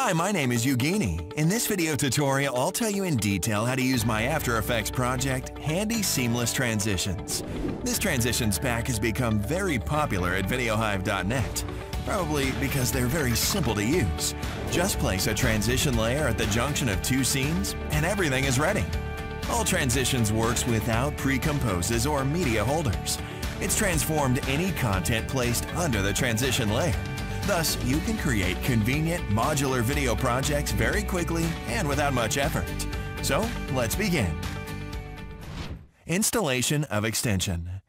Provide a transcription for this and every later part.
Hi, my name is Eugenie. In this video tutorial, I'll tell you in detail how to use my After Effects project, Handy Seamless Transitions. This transitions pack has become very popular at VideoHive.net, probably because they're very simple to use. Just place a transition layer at the junction of two scenes, and everything is ready. All Transitions works without pre-composes or media holders. It's transformed any content placed under the transition layer. Thus, you can create convenient modular video projects very quickly and without much effort. So, let's begin. Installation of extension.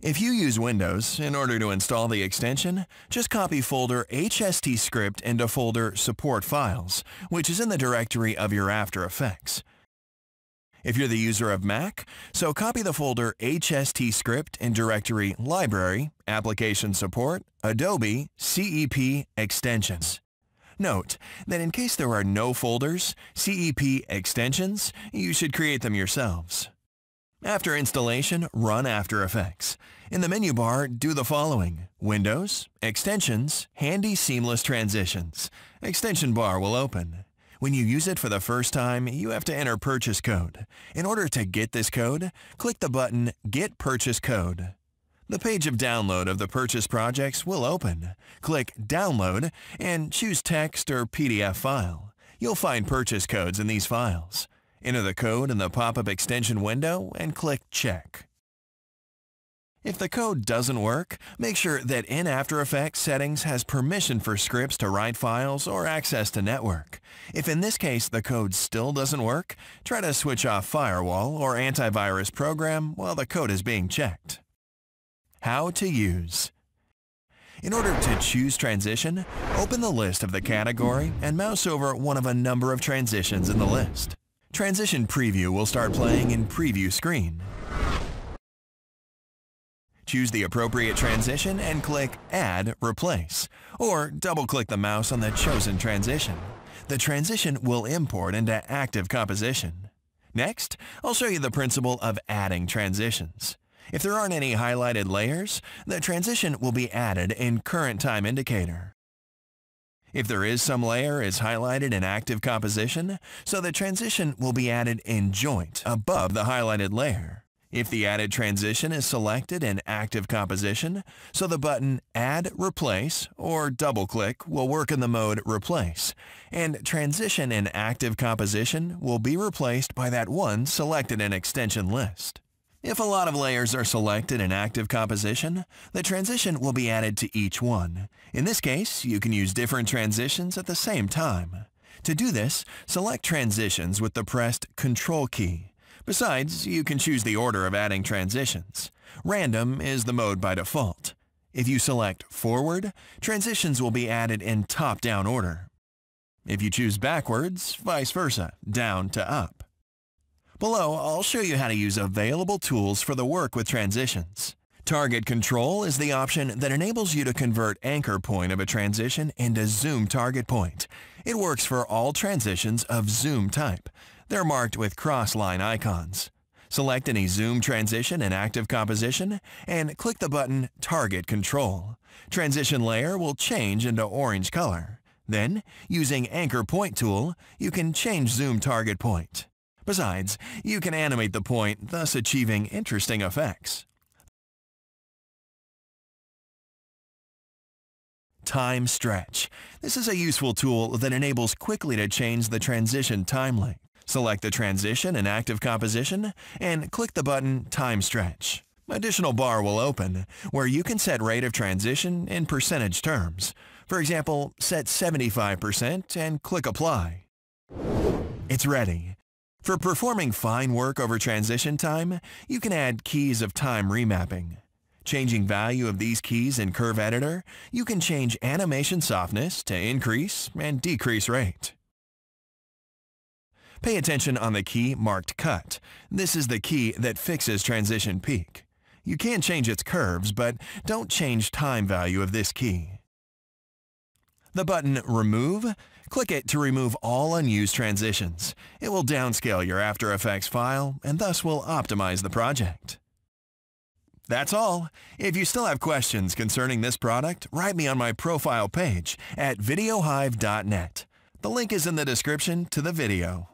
If you use Windows, in order to install the extension, just copy folder HST script into folder support files, which is in the directory of your After Effects. If you're the user of Mac, so copy the folder HST script in directory Library, Application Support, Adobe, CEP, Extensions. Note that in case there are no folders, CEP extensions, you should create them yourselves. After installation, run After Effects. In the menu bar, do the following. Windows, Extensions, Handy Seamless Transitions. Extension bar will open. When you use it for the first time, you have to enter purchase code. In order to get this code, click the button Get Purchase Code. The page of download of the purchase projects will open. Click Download and choose text or PDF file. You'll find purchase codes in these files. Enter the code in the pop-up extension window and click Check. If the code doesn't work, make sure that in After Effects settings has permission for scripts to write files or access to network. If in this case the code still doesn't work, try to switch off Firewall or Antivirus program while the code is being checked. How to use in order to choose transition, open the list of the category and mouse over one of a number of transitions in the list. Transition Preview will start playing in Preview screen. Choose the appropriate transition and click Add Replace, or double-click the mouse on the chosen transition. The transition will import into Active Composition. Next, I'll show you the principle of adding transitions. If there aren't any highlighted layers, the transition will be added in Current Time Indicator. If there is some layer is highlighted in Active Composition, so the transition will be added in Joint above the highlighted layer. If the added transition is selected in Active Composition, so the button Add Replace or double-click will work in the mode Replace, and Transition in Active Composition will be replaced by that one selected in Extension List. If a lot of layers are selected in Active Composition, the transition will be added to each one. In this case, you can use different transitions at the same time. To do this, select Transitions with the pressed Control key. Besides, you can choose the order of adding transitions. Random is the mode by default. If you select Forward, transitions will be added in top-down order. If you choose backwards, vice versa, down to up. Below, I'll show you how to use available tools for the work with transitions. Target Control is the option that enables you to convert anchor point of a transition into zoom target point. It works for all transitions of zoom type. They're marked with cross-line icons. Select any zoom transition in Active Composition and click the button Target Control. Transition layer will change into orange color. Then, using Anchor Point tool, you can change zoom target point. Besides, you can animate the point, thus achieving interesting effects. Time Stretch. This is a useful tool that enables quickly to change the transition time length. Select the transition in Active Composition and click the button Time Stretch. Additional bar will open, where you can set rate of transition in percentage terms. For example, set 75% and click Apply. It's ready. For performing fine work over transition time, you can add keys of time remapping. Changing value of these keys in Curve Editor, you can change animation softness to increase and decrease rate. Pay attention on the key marked Cut. This is the key that fixes transition peak. You can change its curves, but don't change time value of this key. The button Remove, click it to remove all unused transitions. It will downscale your After Effects file and thus will optimize the project. That's all. If you still have questions concerning this product, write me on my profile page at videohive.net. The link is in the description to the video.